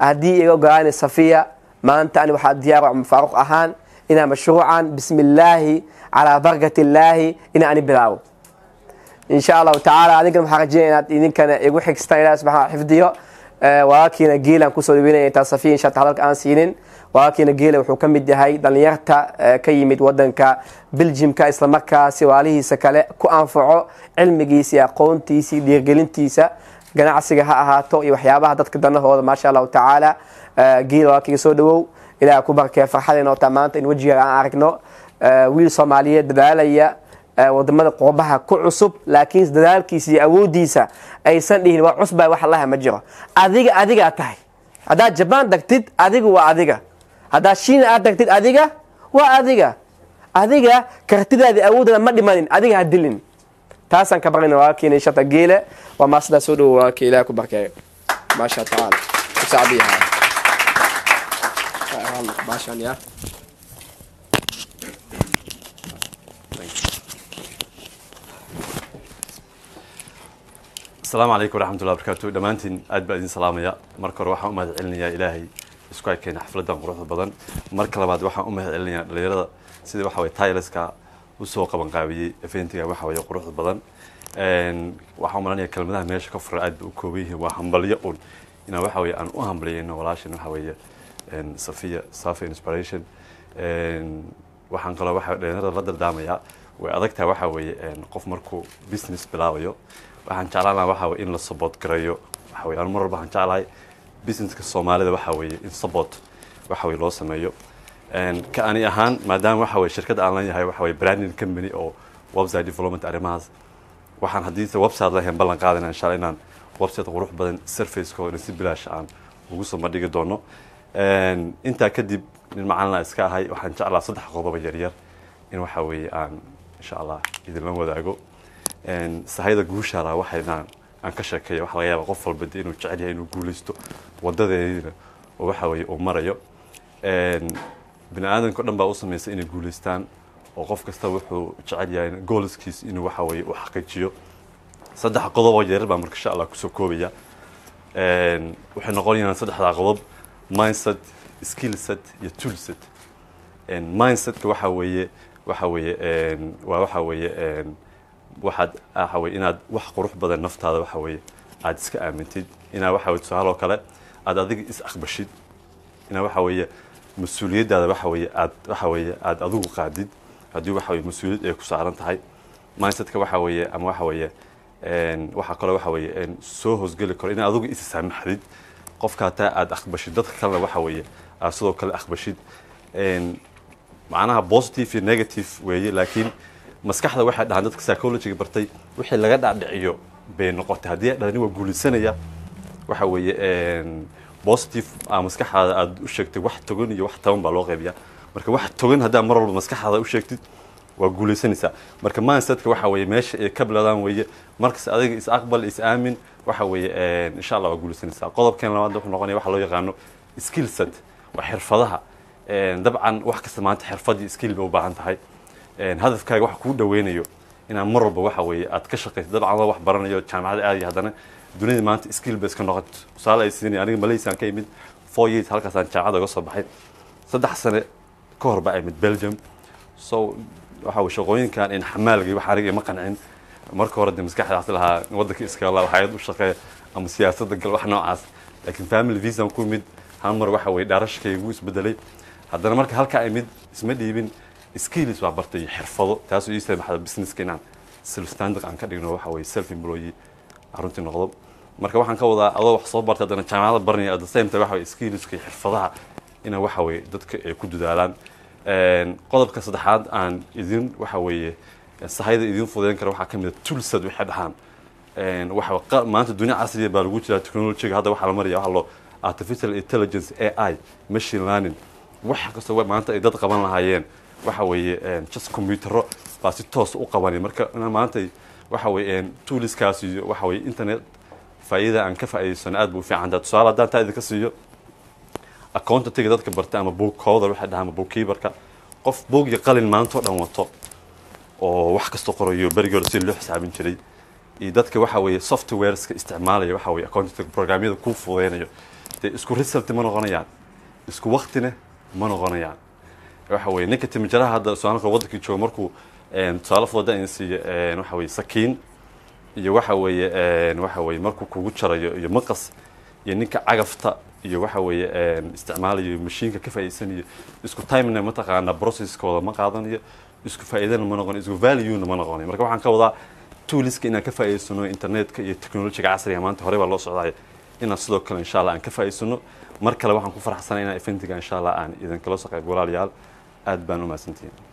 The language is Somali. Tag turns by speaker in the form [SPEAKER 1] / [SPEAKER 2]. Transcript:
[SPEAKER 1] haddii iga ogaani safiya maanta ani waxaa diyaar cumar faaruq ahaan inaa mashruucan bismi illaahi calaa barakati illaahi inaa ani bilaabo insha allahu tacaala adinkana waxaa rajinaya inaad idinkana igu xigstaan ilahi subxana xifdiyo. Walaalkiina geelaan ku soo dhaweynaya intaa safiya insha allah hadalka aan siinin. Walaalkiina geela wuxuu ka mid yahay dhalinyarta ka yimid wadanka beljimka islamarkaasi waalihiisa kale ku anfaco cilmigiisa iyo aqoontiisa dhiirgelintiisa ganacsiga ha ahaato iyo waxyaabaha dadka danahooda maasha allahu tacaala geela walaalkiga soo dhawow. Ilaah ku barkeeya farxada inootaa maanta in wejiga aan aragno. Wiil soomaaliyeed dadaalaya waddamada qurbaha ku cusub laakiin dadaalkiisa iyo awoodiisa aysan dhihin waa cusbaa wax allaha ma jiro. Adiga adigaa tahay. Haddaad jabaan tagtid adiga waa adiga. Haddaad shiina aad tagtid adiga waa adiga. Adiga kartidaadi awoodada ma dhimanin adiga ha dilin taasaan ka barayna walaalkiina shata geele waa maasidaa soo dhowo walaalkii ilaah ku barkeeyo maasha tacaala ya.
[SPEAKER 2] Asalaamu calaykum waraxmatullahi barakaatu dhammaantiin aad baa idin salaamaya marka hore waxaan u mahad celinayaa ilaahay isku adkeena xafladan quruxda badan. Marka labaad waxaan u mahad celinayaa dhalinyarada sida waxa weye tyleska u soo qabanqaabiyey eventiga waxa weye quruxda badan. Waxaan umalanaya kelmadaha meesha ka furan aad bay u kooban yihiin waa hambalyo un inaan waxa weye aan u hambaliyeyno walaashan waxa weeye safiya safi inspiration. Waxaan kaloo waxa dhalinyarada la dardaamayaa. Way adagtahay waxa weeye qof markuu business bilaabayo waxaan jeclaan lahaa waxa weye in la support gareeyo. Waxa weye anu mar walba waxaan jeclahay businesska soomaalida waxa weeye in support waxa weye loo sameeyo ka ani ahaan maadaama waxa weye shirkadda aan leeyahay waxa weye branding company oo website development arrimahaas waxaan haddiise website lahayn ballan qaadayna insha allah inaan website qurux badan surfacekooda si bilaash aan ugu soo bandhigi doono. Intaa kadib nin macalina iska ahay waxaan jeclaa saddex qodoba yaryar in waxa weeye aan insha allah idinla wadaago. Sahayda guushaala waxaynaan aan ka sheekeeya waxa laga yaaba qof walba de inuu jecel yahay inuu guulaysto wadadeedina waxa weeye uu marayo bini aadamka o dhan baa u samaysay inay guulaystaan oo qof kasta wuxuu jecel yahay goolskiis inuu waxa weeye u xaqiijiyo. Saddex qodob oo yaryar baa marka insha allah ku soo koobaya. Waxay noqonayaan saddexdaa qodob mindset skillset iyo toolset. Mindsetka waxa weeye waxa weeye waa waxa weeye waxaad waxa weye inaad wax qurux badan naftaada waxa weeye aada iska aamintid. Inaad waxa weye tusaale oo kale aada adiga is aqbashid. Inaad waxa weeye mas'uuliyaddaada waxa weeye aad waxa weeye aada adigu qaadid. Haddii waxa weye mas'uuliyad ay ku saaran tahay mindsetka waxa weeye ama waxa weeye waxaa kaloo waxa weeye soo hoosgeli karo inaad adigu is saamaxdid. Qofka hataa aada aqbashid dadka kalena waxa weeye aad sidoo kale aqbashid. Macnaha positive iyo negative weeye laakiin maskaxda waxay dhahaan dadka psychologyga bartay wixii laga dhacdhiciyo bay noqotay. Haddii dhani waa guulaysanaya waxa weeye positive aa maskaxaada aada u sheegtay wax togan iyo wax taban baa loo qaybiyaa. Marka wax togan haddaa mar walba maskaxaada u sheegtid waa guulaysanaysaa. Marka mindsetka waxa weeye meesha ay ka bilaadaan weeye markas adiga is aqbal is aamin waxa weeye insha allah waa guulaysanaysaa. Qodobkeen labaad wuxuu noqonaya waxa loo yaqaano skill set waa xirfadaha. Dabcan wax kasta maanta xirfad iyo skill bay u baahan tahay. Hadafkaaga waxa kuu dhaweynayo inaad mar walba waxa weeye aad ka shaqayso dabcan waa wax baranayo jaamacada aadaya haddana dunida maanta skill bay iska noqoto. Tusaale ay aniga malaysiaan ka imid four years halkaasaan jaamacada uga soo baxay. Saddex sane ka hor imid belgium. So waxa weye shaqooyinkan in xamaalgay wax aniga ima qancin. Marka hore de maskaxdaas lahaa waddanka iskala hayad u shaqeeya ama siyaasadda gal wax noocaas. Laakiin family visa ku imid hal mar waxa weye dhaarashkaygu isbedelay. Haddana marka halkaa imid isma dhiibin skills waa bartay xirfado taasoo ii saamaxda businesska inaan self standard aan ka dhigno waxa weye self employee runtii noqdo. Marka waxaan ka wadaa adoo wax soo bartay haddana jaamacada baranaya at the same time waxa weye skillska iyo xirfadaha ina waxa weye dadka ay ku dadaalaan. Qodobka saddexaad aan idin waxa weeye sahayda idin fudeyn kara waxaa ka a toolsad waxay dhahaan. Waxa maanta dunia casriya baa lagu jiraa technologyga hadda waxaa la maraya waxa loo artificial intelligence ai machine learning. Wax kastoo maanta ay dad qaban lahaayeen. Waxa weeye just computero baa si toos u qabanay marka maanta waxa weeye tooliskaas iyo waxa weeye internet faa'iida aan ka faa'iidaysano aad buu u fiican tahay. Tusaale haddaan taa idinka siiyo accountantiga dadka barta ama bookooda waxay dhahaan ama bookkeeperka qof boog iyo qalin maanta oo dhan wato oo wax kasta qorayo berigii hore si loo xisaabin jiray. Iyo dadka waxa weeye softwareska isticmaalaya waxa weeye accountantiga programyada kuu fudeynayo dee isku result ma noqonayaan. Isku waktina ma noqonayaan. Waxa weye ninka timijaraha hadda soomaalka wadankii jooga markuu tusaale fudada in siiyo waxa weye sakiin iyo waxa weeye waxa weye markuu kugu jarayo iyo maqas iyo ninka cagafta iyo waxa weeye isticmaalayo mashiinka ka faa'iidsanayo isku timena mataqaana processkooda ma qaadanayo isku faa'iidana ma noqonayo isku valuena ma noqonayo marka waxaan ka wadaa tooliska inaan ka faa'iidsano internetka iyo technologiga casriga maanta horey baa loo socdaaya inaan sidoo kale insha allah aan ka faa'iidsano mar kale waxaan ku faraxsanay inaan eventiga insha allah aan idinkala soo qayb walaalayaal aad baan u mahadsantihiin